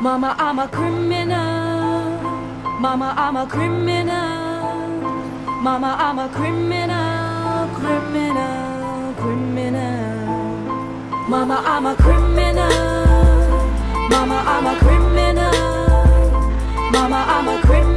Mama, I'm a criminal. Mama, I'm a criminal. Mama, I'm a criminal, criminal, criminal. Mama, I'm a criminal. Mama, I'm a criminal. Mama, I'm a criminal.